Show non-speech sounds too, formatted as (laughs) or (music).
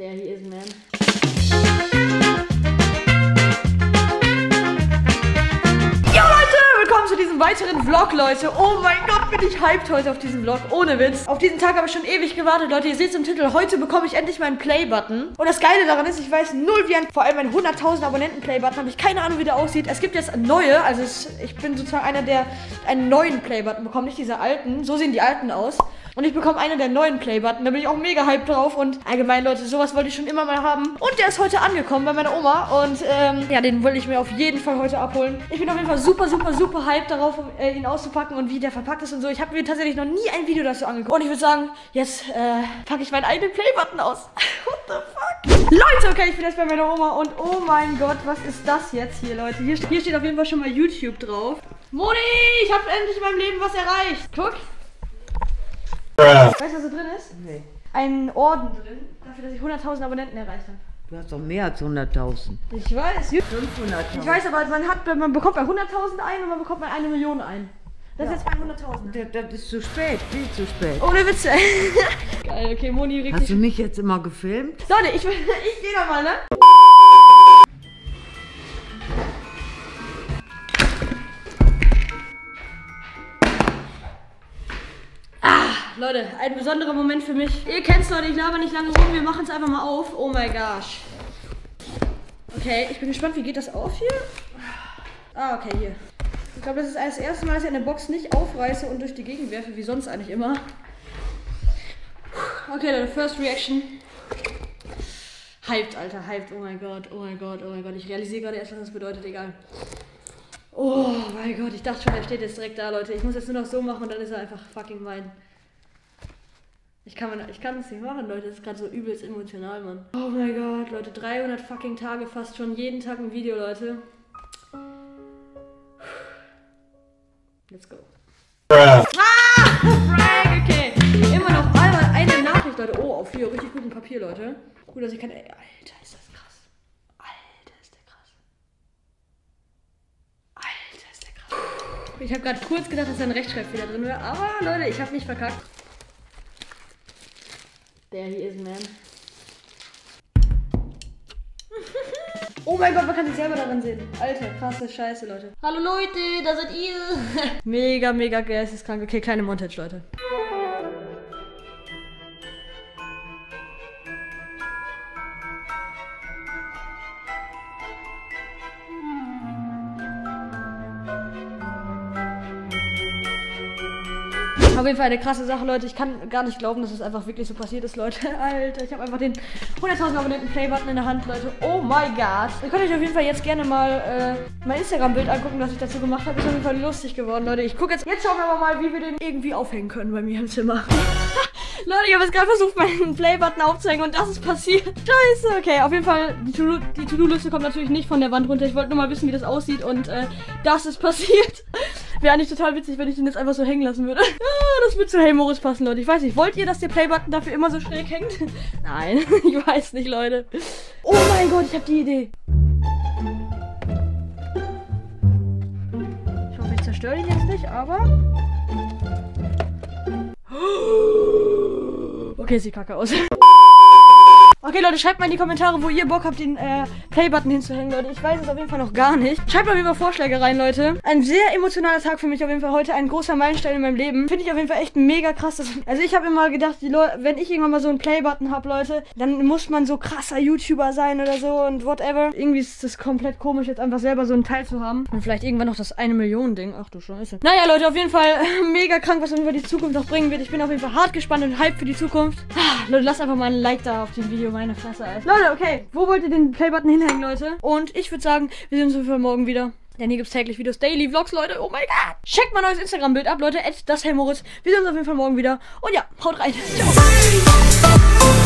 There he is, man. Jo Leute, willkommen zu diesem weiteren Vlog, Leute. Oh mein Gott, bin ich hyped heute auf diesen Vlog. Ohne Witz. Auf diesen Tag habe ich schon ewig gewartet, Leute. Ihr seht es im Titel. Heute bekomme ich endlich meinen Play-Button. Und das Geile daran ist, ich weiß null wie ein, vor allem ein 100.000 Abonnenten-Play-Button, habe ich keine Ahnung, wie der aussieht. Es gibt jetzt neue, also ich bin sozusagen einer, der einen neuen Play-Button bekommt, nicht diese alten. So sehen die alten aus. Und ich bekomme einen der neuen Playbutton. Da bin ich auch mega hyped drauf. Und allgemein, Leute, sowas wollte ich schon immer mal haben. Und der ist heute angekommen bei meiner Oma. Und ähm, ja, den will ich mir auf jeden Fall heute abholen. Ich bin auf jeden Fall super, super, super hyped darauf, um, äh, ihn auszupacken und wie der verpackt ist und so. Ich habe mir tatsächlich noch nie ein Video dazu angeguckt. Und ich würde sagen, jetzt äh, packe ich meinen eigenen Playbutton aus. (laughs) What the fuck? Leute, okay, ich bin jetzt bei meiner Oma. Und oh mein Gott, was ist das jetzt hier, Leute? Hier, hier steht auf jeden Fall schon mal YouTube drauf. Moni, ich habe endlich in meinem Leben was erreicht. Guck. Weißt du, was da drin ist? Nee. Ein Orden drin, dafür, dass ich 100.000 Abonnenten erreicht habe. Du hast doch mehr als 100.000. Ich weiß. 500.000. Ich weiß, aber man hat, man bekommt bei 100.000 ein und man bekommt bei eine Million ein. Das ist jetzt bei 100.000. Das, das ist zu spät, viel zu spät. Ohne Witze. (laughs) Geil, okay, Moni regt Hast du mich jetzt immer gefilmt? Leute, ich, (laughs) ich geh da mal, ne? Leute, ein besonderer Moment für mich. Ihr kennt's, Leute, ich laber nicht lange rum, wir machen es einfach mal auf. Oh my gosh. Okay, ich bin gespannt, wie geht das auf hier? Ah, okay, hier. Ich glaube, das ist das erste Mal, dass ich eine Box nicht aufreiße und durch die Gegend werfe, wie sonst eigentlich immer. Okay, Leute, First Reaction. Hyped, Alter, hyped. Oh mein Gott, oh mein Gott, oh mein Gott. Ich realisiere gerade erst, was das bedeutet, egal. Oh mein Gott, ich dachte schon, er steht jetzt direkt da, Leute. Ich muss jetzt nur noch so machen und dann ist er einfach fucking mein. Ich kann, es nicht machen, Leute. Das ist gerade so übelst emotional, Mann. Oh mein Gott, Leute. 300 fucking Tage fast schon. Jeden Tag ein Video, Leute. Let's go. Ah! Frank, okay. Immer noch einmal eine Nachricht, Leute. Oh, auf hier richtig guten Papier, Leute. Gut, dass ich kann. Alter, ist das krass. Alter, ist der krass. Alter, ist der krass. Ich habe gerade kurz gedacht, dass da ein Rechtschreibfehler drin wäre. Aber Leute, ich habe nicht verkackt. There he is, man. Oh mein Gott, man kann sich selber darin sehen. Alter, krasse Scheiße, Leute. Hallo Leute, da seid ihr. (laughs) mega, mega geisteskrank. Okay, kleine Montage, Leute. Auf jeden Fall eine krasse Sache, Leute. Ich kann gar nicht glauben, dass es einfach wirklich so passiert ist, Leute. (laughs) Alter, ich habe einfach den 100.000 Abonnenten Playbutton in der Hand, Leute. Oh my god. Ihr könnt euch auf jeden Fall jetzt gerne mal äh, mein Instagram-Bild angucken, das ich dazu gemacht habe. Ist auf jeden Fall lustig geworden, Leute. Ich gucke jetzt. Jetzt schauen wir mal, wie wir den irgendwie aufhängen können bei mir im Zimmer. (laughs) Leute, ich habe jetzt gerade versucht, meinen Playbutton aufzuhängen und das ist passiert. Scheiße. Okay, auf jeden Fall, die To-Do- die To-Do-Liste kommt natürlich nicht von der Wand runter. Ich wollte nur mal wissen, wie das aussieht und äh, das ist passiert. (laughs) Wäre eigentlich total witzig, wenn ich den jetzt einfach so hängen lassen würde. (laughs) Ah, das wird zu Hey Morris passen, Leute. Ich weiß nicht, wollt ihr, dass der Playbutton dafür immer so schräg hängt? (laughs) Nein, ich weiß nicht, Leute. Oh mein Gott, ich habe die Idee. Ich hoffe, ich zerstöre ihn jetzt nicht, aber... (gasps) Okay, sieht kacke aus. Okay, Leute, schreibt mal in die Kommentare, wo ihr Bock habt, den äh, Playbutton hinzuhängen, Leute. Ich weiß es auf jeden Fall noch gar nicht. Schreibt mal über Vorschläge rein, Leute. Ein sehr emotionaler Tag für mich auf jeden Fall heute. Ein großer Meilenstein in meinem Leben. Finde ich auf jeden Fall echt mega krass. Dass, also ich habe immer gedacht, wenn ich irgendwann mal so einen Playbutton habe, Leute, dann muss man so krasser YouTuber sein oder so und whatever. Irgendwie ist das komplett komisch, jetzt einfach selber so einen Teil zu haben. Und vielleicht irgendwann noch das eine Million Ding. Ach du Scheiße. Naja, Leute, auf jeden Fall (laughs) mega krank, was über die Zukunft noch bringen wird. Ich bin auf jeden Fall hart gespannt und hyped für die Zukunft. Ah, Leute, lasst einfach mal ein Like da auf dem Video. Meine Fresse, Alter. Leute, okay. Wo wollt ihr den Playbutton hinhängen, Leute? Und ich würde sagen, wir sehen uns auf jeden Fall morgen wieder. Denn hier gibt es täglich Videos, Daily Vlogs, Leute. Oh mein Gott. Checkt mein neues Instagram-Bild ab, Leute. das Moritz. Wir sehen uns auf jeden Fall morgen wieder. Und ja, haut rein. Ciao.